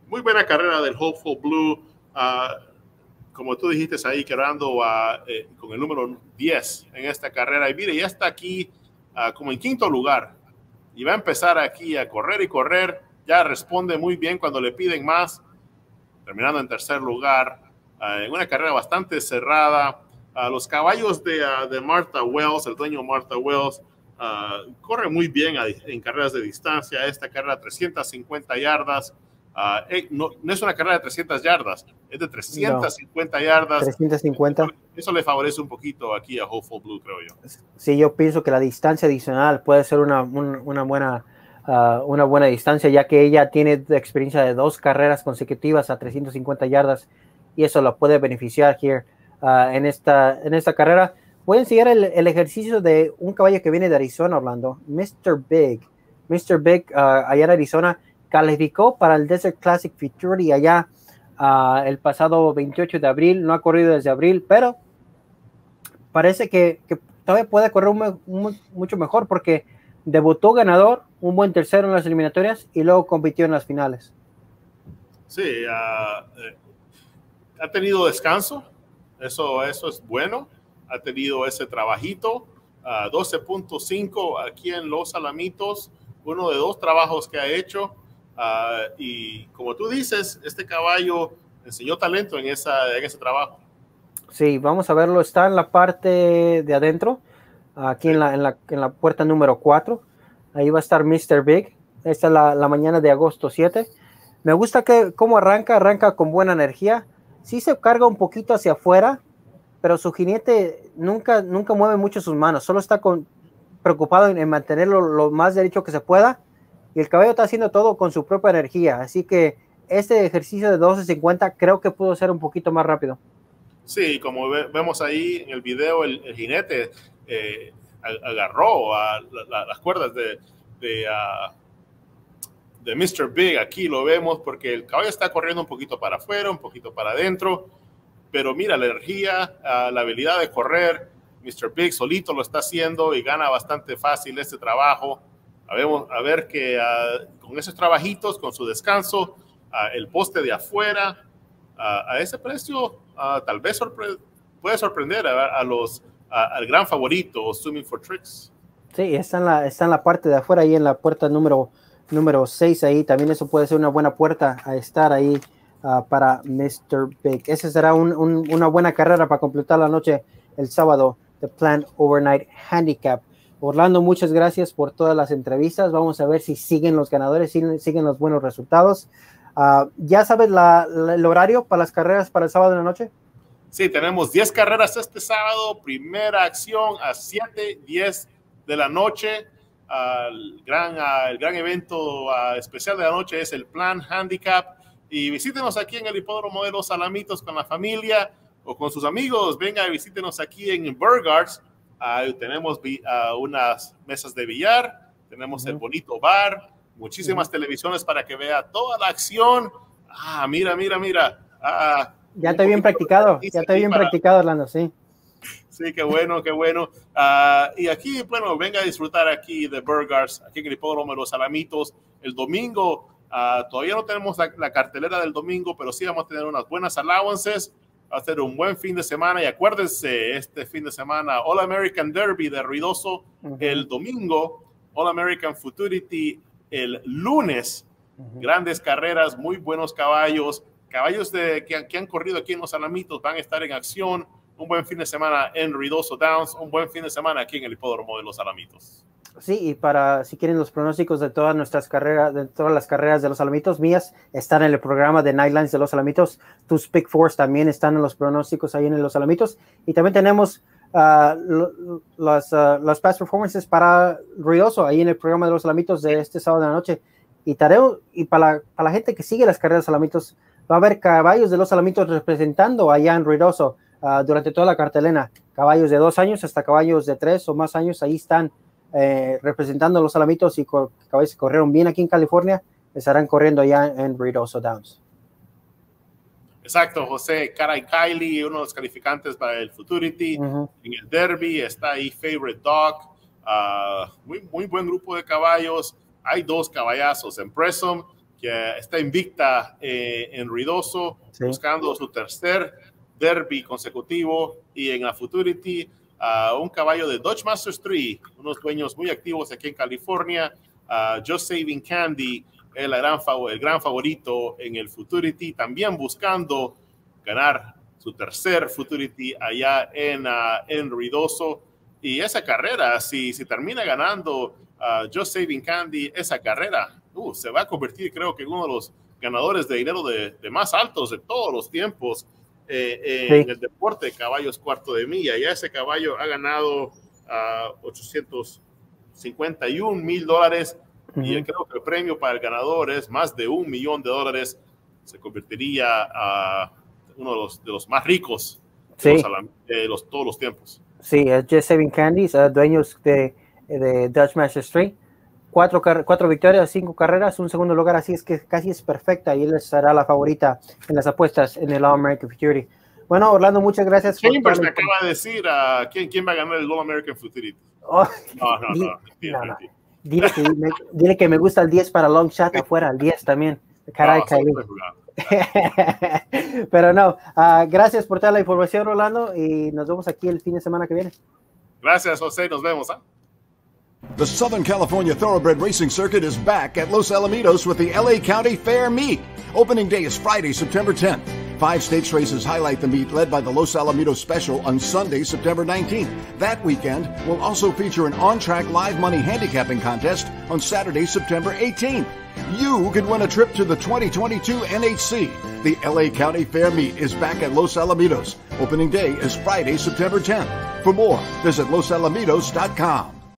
Muy buena carrera del Hopeful Blue. Uh, como tú dijiste ahí, quedando uh, eh, con el número 10 en esta carrera. Y mire, ya está aquí uh, como en quinto lugar y va a empezar aquí a correr y correr. Ya responde muy bien cuando le piden más, terminando en tercer lugar, en una carrera bastante cerrada. los caballos de, de, Martha Wells, el dueño Martha Wells, corre muy bien en carreras de distancia. Esta carrera 350 yardas. Eh, no, no, es una carrera de 300 yardas, es de 350 yardas. 350. Eso, le favorece un poquito aquí a Hopeful Blue, creo yo. Sí, yo pienso que la distancia adicional puede ser una, una buena, uh, una buena distancia, ya que ella tiene experiencia de dos carreras consecutivas a 350 yardas y eso la puede beneficiar here, uh, en, esta, en esta carrera. Voy a enseñar el, el, ejercicio de un caballo que viene de Arizona, Orlando, Mr. Big. Mr. Big, uh, allá en Arizona, calificó para el Desert Classic Futurity allá uh, el pasado 28 de abril, no ha corrido desde abril, pero parece que, que todavía puede correr mucho mejor porque debutó ganador, un buen tercero en las eliminatorias y luego compitió en las finales. Sí, uh, eh, ha tenido descanso, eso, eso es bueno, ha tenido ese trabajito, uh, 12.5 aquí en Los Alamitos, uno de dos trabajos que ha hecho Uh, y como tú dices, este caballo enseñó talento en, esa, en ese trabajo. Sí, vamos a verlo. Está en la parte de adentro, aquí en la, en la, en la puerta número 4. Ahí va a estar Mr. Big. Esta es la, la, mañana de agosto 7. Me gusta que cómo arranca, arranca con buena energía. Sí se carga un poquito hacia afuera, pero su jinete nunca, nunca mueve mucho sus manos. Solo está con, preocupado en, en mantenerlo lo más derecho que se pueda y el caballo está haciendo todo con su propia energía. Así que este ejercicio de 12.50 creo que pudo ser un poquito más rápido. Sí, como vemos ahí en el video, el, jinete eh, agarró a la, las cuerdas de, de, de, Mr. Big. Aquí lo vemos porque el caballo está corriendo un poquito para afuera, un poquito para adentro. Pero mira, la energía, uh, la habilidad de correr, Mr. Big solito lo está haciendo y gana bastante fácil este trabajo a ver, que uh, con esos trabajitos, con su descanso, uh, el poste de afuera, uh, a ese precio, tal vez sorpre puede sorprender a, a los, al gran favorito, Swimming for Tricks. Sí, está en, la, está en la parte de afuera, ahí en la puerta número, número 6, ahí también eso puede ser una buena puerta a estar ahí para Mr. Big. Esa será un, un, una buena carrera para completar la noche el sábado, The Plan Overnight Handicap. Orlando, muchas gracias por todas las entrevistas. Vamos a ver si siguen los ganadores, si siguen los buenos resultados. Uh, ¿Ya sabes el horario para las carreras para el sábado de la noche? Sí, tenemos 10 carreras este sábado. Primera acción a 7, 10 de la noche. El, gran, evento especial de la noche es el Plan Handicap. Y visítenos aquí en el Hipódromo de los Salamitos con la familia o con sus amigos. Venga, visítenos aquí en Burghards Tenemos uh, unas mesas de billar, tenemos uh -huh. el bonito bar, muchísimas -huh. televisiones para que vea toda la acción. Ah, mira, mira, mira. Ah, ya está bien practicado, ya está bien para... practicado, Orlando, sí. Sí, qué bueno, qué bueno. Uh, y aquí, bueno, venga a disfrutar aquí de Burgers, aquí en el Hipódromo de los Alamitos. El domingo, uh, todavía no tenemos la, la, cartelera del domingo, pero sí vamos a tener unas buenas allowances va a ser un buen fin de semana y acuérdense, este fin de semana All American Derby de Ruidoso uh -huh. el domingo, All American Futurity el lunes, uh -huh. grandes carreras, muy buenos caballos, caballos de, que, que, han corrido aquí en los Alamitos van a estar en acción, un buen fin de semana en Ruidoso Downs, un buen fin de semana aquí en el Hipódromo de los Alamitos. Sí, y para si quieren los pronósticos de todas nuestras carreras, de todas las carreras de los Alamitos mías, están en el programa de Nightlines de los Alamitos. Tus Pick Force también están en los pronósticos ahí en los Alamitos. Y también tenemos uh, las, uh, las past performances para Ruidoso ahí en el programa de los Alamitos de este sábado de la noche. Y, tareo, y para, la, para la gente que sigue las carreras de los Alamitos, va a haber caballos de los Alamitos representando allá en Ruidoso uh, durante toda la cartelena. Caballos de dos años hasta caballos de tres o más años, ahí están eh, representando a los Alamitos y cor corrieron bien aquí en California, estarán corriendo allá en Ruidoso Downs. Exacto, José Cara y Kylie, uno de los calificantes para el Futurity. Uh -huh. En el Derby está ahí Favorite Dog, uh, muy, muy buen grupo de caballos. Hay dos caballazos en Presum, que está invicta eh, en Ruidoso, sí. buscando su tercer Derby consecutivo. Y en la Futurity, un caballo de Dodge Masters 3, unos dueños muy activos aquí en California. Uh, Just Saving Candy el gran favorito en el Futurity, también buscando ganar su tercer Futurity allá en, uh, Ruidoso. Y esa carrera, si, si termina ganando Just Saving Candy, esa carrera uh, se va a convertir, creo que, en uno de los ganadores de dinero de, de más altos de todos los tiempos eh, eh, sí. en el deporte de caballos cuarto de milla. Ya ese caballo ha ganado uh, 851 mil dólares uh -huh. y creo que el premio para el ganador es más de un millón de dólares. Se convertiría a uno de los, de los más ricos de, sí. los, de los, todos los tiempos. Sí, Just Saving Candies, uh, dueños de, de Dutch Master Street. Cuatro, cuatro, victorias, cinco carreras, un segundo lugar, así es que casi es perfecta y él será la favorita en las apuestas en el All American Futurity. Bueno, Orlando, muchas gracias. Chambers me acaba de decir uh, ¿quién, quién va a ganar el All American Futurity. Oh, no, no, no, no, no. Dile, que me, dile que me gusta el 10 para long shot afuera, el 10 también. Caray, no, Pero no, uh, gracias por toda la información, Rolando, y nos vemos aquí el fin de semana que viene. Gracias, José, nos vemos. ¿eh? The Southern California Thoroughbred Racing Circuit is back at Los Alamitos with the LA County Fair Meet. Opening day is Friday, September 10th. Five stakes races highlight the meet, led by the Los Alamitos Special on Sunday, September 19th. That weekend will also feature an on-track live money handicapping contest on Saturday, September 18th. You could win a trip to the 2022 NHC. The LA County Fair Meet is back at Los Alamitos. Opening day is Friday, September 10th. For more, visit losalamitos.com.